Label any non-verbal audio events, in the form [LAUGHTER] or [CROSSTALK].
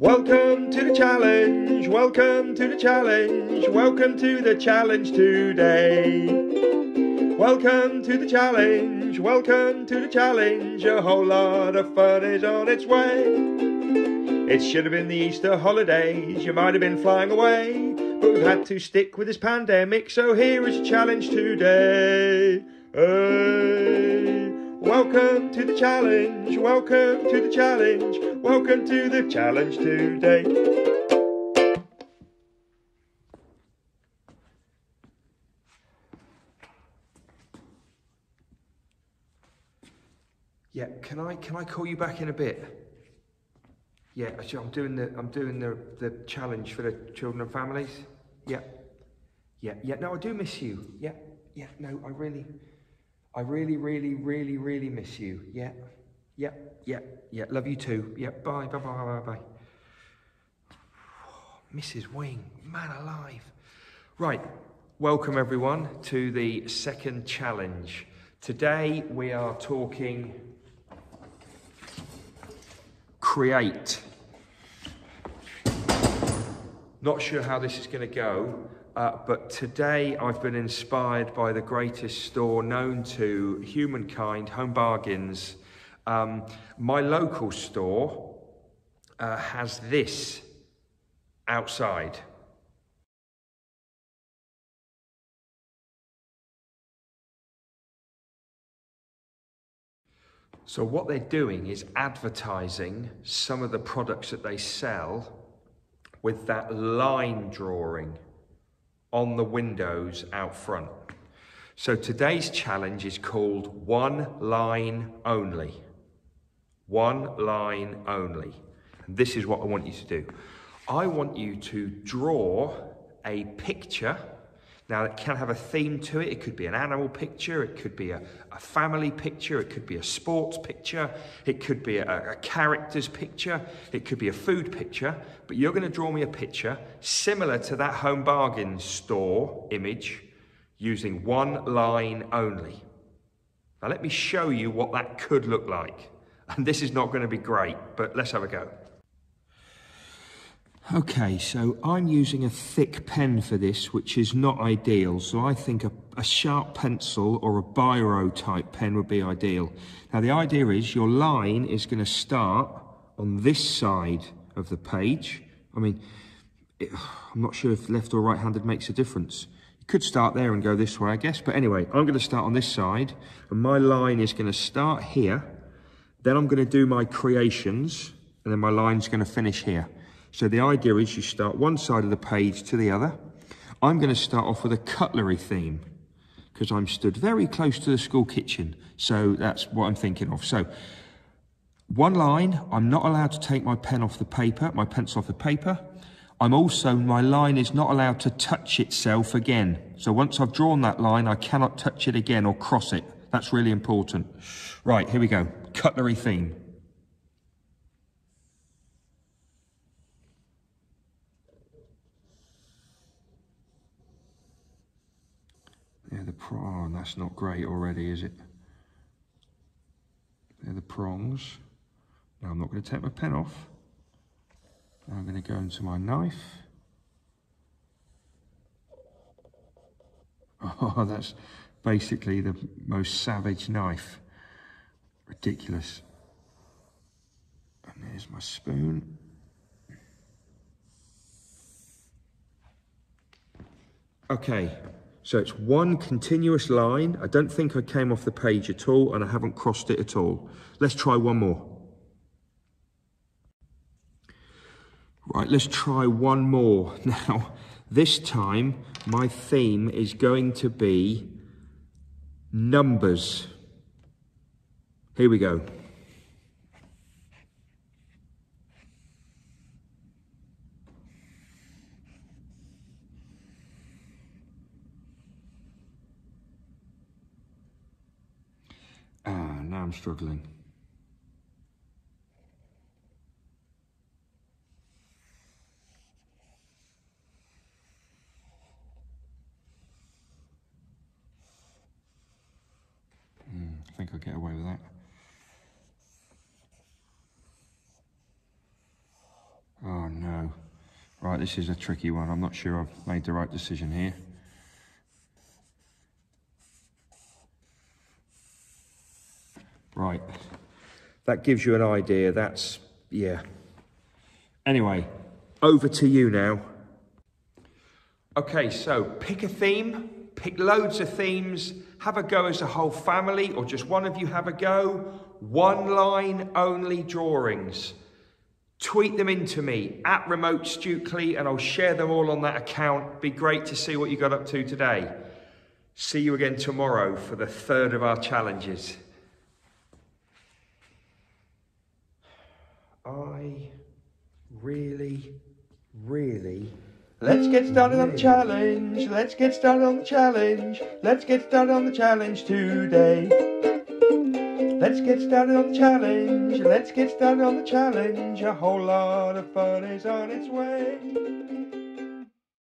Welcome to the challenge, welcome to the challenge, welcome to the challenge today. Welcome to the challenge, welcome to the challenge, a whole lot of fun is on its way. It should have been the Easter holidays, you might have been flying away, but we've had to stick with this pandemic, so here is a challenge today. Hey. Welcome to the challenge, welcome to the challenge, welcome to the challenge today. Yeah, can I can I call you back in a bit? Yeah, I'm doing the I'm doing the the challenge for the children and families. Yeah, yeah, yeah. No, I do miss you. Yeah, yeah. No, I really, I really, really, really, really miss you. Yeah, yeah, yeah, yeah. Love you too. Yeah. Bye, bye, bye, bye, bye. [SIGHS] Mrs. Wing, man alive. Right. Welcome everyone to the second challenge. Today we are talking create. Not sure how this is going to go, uh, but today I've been inspired by the greatest store known to humankind, Home Bargains. Um, my local store uh, has this outside. So, what they're doing is advertising some of the products that they sell with that line drawing on the windows out front. So, today's challenge is called One Line Only. One line only. And this is what I want you to do. I want you to draw a picture now, it can have a theme to it. It could be an animal picture, it could be a, a family picture, it could be a sports picture, it could be a, a character's picture, it could be a food picture. But you're going to draw me a picture similar to that Home bargain store image using one line only. Now, let me show you what that could look like. And this is not going to be great, but let's have a go. Okay, so I'm using a thick pen for this, which is not ideal. So I think a, a, sharp pencil or a biro type pen would be ideal. Now the idea is your line is going to start on this side of the page. I mean, it, [SIGHS] I'm not sure if left or right-handed makes a difference. You could start there and go this way, I guess. But anyway, I'm going to start on this side, and my line is going to start here. Then I'm going to do my creations, and then my line's going to finish here. So the idea is you start one side of the page to the other. I'm going to start off with a cutlery theme because I'm stood very close to the school kitchen. So that's what I'm thinking of. So one line, I'm not allowed to take my pen off the paper, my pencil off the paper. I'm also, my line is not allowed to touch itself again. So once I've drawn that line, I cannot touch it again or cross it. That's really important. Right, here we go. Cutlery theme. The oh, that's not great already, is it? They're the prongs. Now I'm not going to take my pen off. I'm going to go into my knife. [LAUGHS] Oh, that's basically the most savage knife. Ridiculous. And there's my spoon. Okay, so it's one continuous line. I don't think I came off the page at all and I haven't crossed it at all. Let's try one more. Right, let's try one more. [LAUGHS] Now, this time my theme is going to be numbers. Here we go. Ah, now I'm struggling. Mm, I think I'll get away with that. Oh no. Right, this is a tricky one. I'm not sure I've made the right decision here. Right. That gives you an idea. That's, yeah. Anyway, over to you now. Okay, so pick a theme, pick loads of themes, have a go as a whole family, or just one of you have a go. One line only drawings. Tweet them into me at Remote Stukeley, and I'll share them all on that account. Be great to see what you got up to today. See you again tomorrow for the third of our challenges. Really, really. Let's get started on the challenge. Let's get started on the challenge. Let's get started on the challenge today. Let's get started on the challenge. Let's get started on the challenge. A whole lot of fun is on its way.